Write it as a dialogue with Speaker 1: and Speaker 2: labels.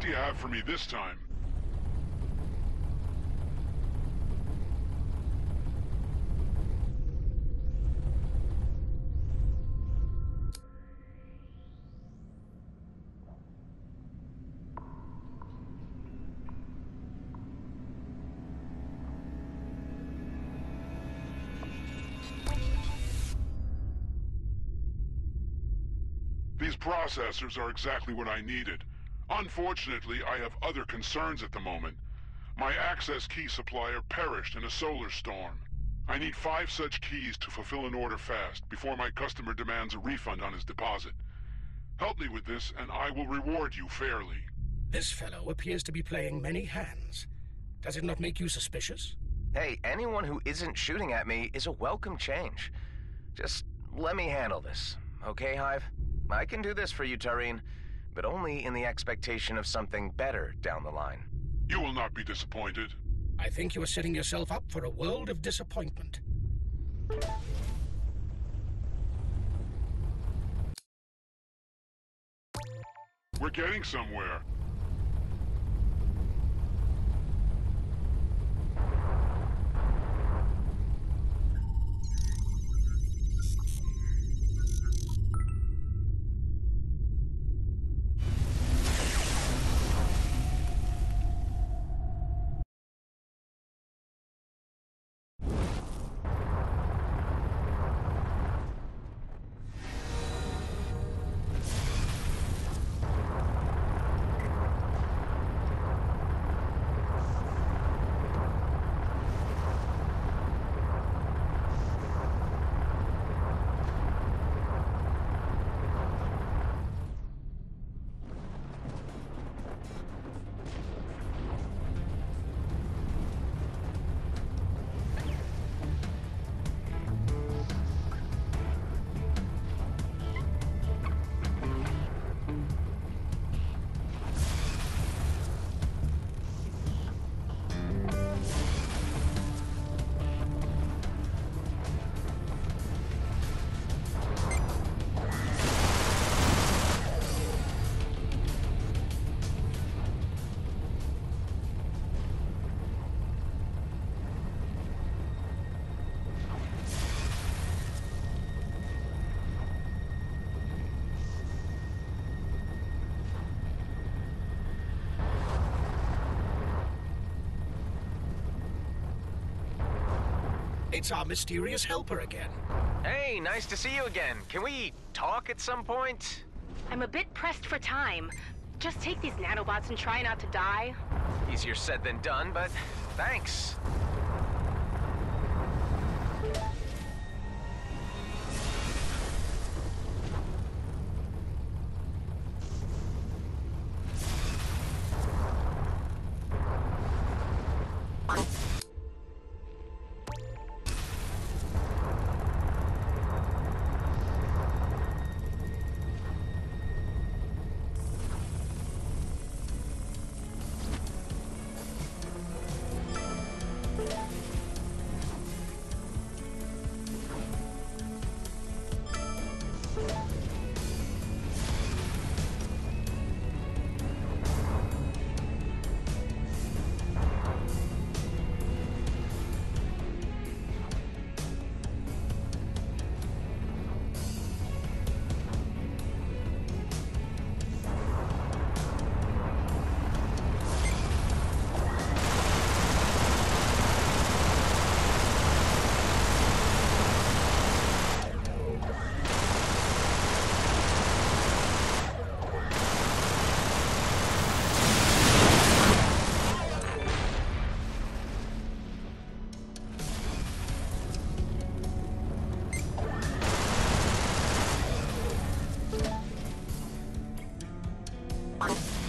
Speaker 1: What do you have for me this time? These processors are exactly what I needed. Unfortunately, I have other concerns at the moment. My access key supplier perished in a solar storm. I need five such keys to fulfill an order fast, before my customer demands a refund on his deposit. Help me with this, and I will reward you fairly.
Speaker 2: This fellow appears to be playing many hands. Does it not make you suspicious?
Speaker 3: Hey, anyone who isn't shooting at me is a welcome change. Just let me handle this, okay, Hive? I can do this for you, Tareen, but only in the expectation of something better down the line.
Speaker 1: You will not be disappointed.
Speaker 2: I think you are setting yourself up for a world of disappointment.
Speaker 1: We're getting somewhere.
Speaker 2: It's our mysterious helper again.
Speaker 3: Hey, nice to see you again. Can we talk at some point?
Speaker 4: I'm a bit pressed for time. Just take these nanobots and try not to die.
Speaker 3: Easier said than done, but thanks. Bye.